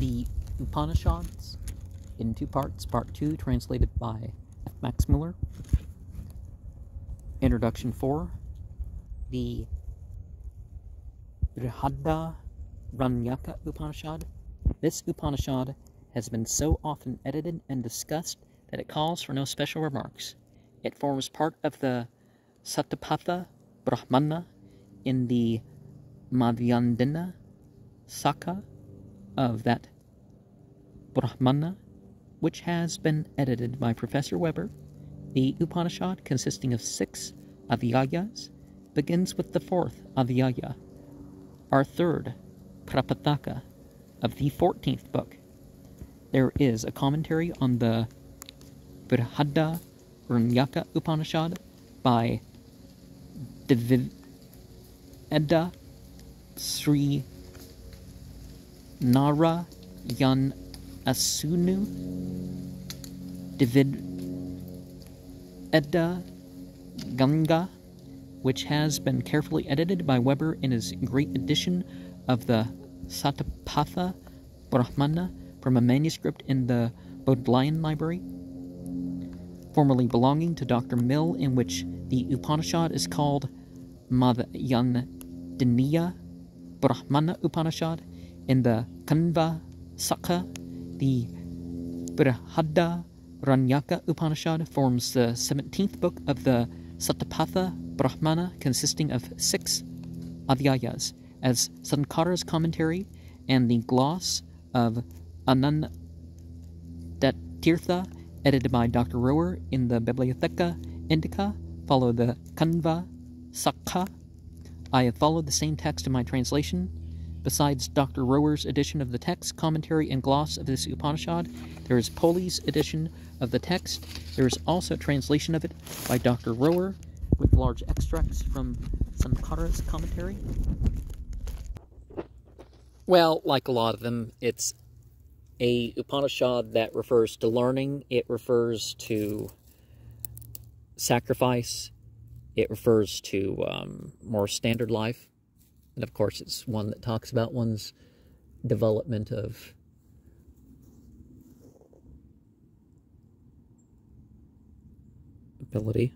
The Upanishads in two parts. Part 2, translated by F. Max Muller. Introduction 4. The Brihada Ranyaka Upanishad. This Upanishad has been so often edited and discussed that it calls for no special remarks. It forms part of the Satapatha Brahmana in the Madhyandina Sakha of that Brahmana, which has been edited by Professor Weber. The Upanishad, consisting of six adhyayas, begins with the fourth adhyaya, our third Prapataka of the fourteenth book. There is a commentary on the Brihada Ranyaka Upanishad by Edda Sri Narayan Asunu David Edda Ganga, which has been carefully edited by Weber in his great edition of the Satapatha Brahmana from a manuscript in the Bodleian Library, formerly belonging to Dr. Mill, in which the Upanishad is called Madhyandiniya Brahmana Upanishad. In the Kanva Sakha, the Brihada Ranyaka Upanishad forms the 17th book of the Satapatha Brahmana, consisting of six adhyayas, as Sankara's commentary and the gloss of Anandatirtha, edited by Dr. Roer in the Bibliotheca Indica, follow the Kanva Sakha. I have followed the same text in my translation. Besides Dr. Roer's edition of the text, commentary, and gloss of this Upanishad, there is Poley's edition of the text. There is also a translation of it by Dr. Roer, with large extracts from Sankara's commentary. Well, like a lot of them, it's a Upanishad that refers to learning. It refers to sacrifice. It refers to um, more standard life. And of course, it's one that talks about one's development of ability.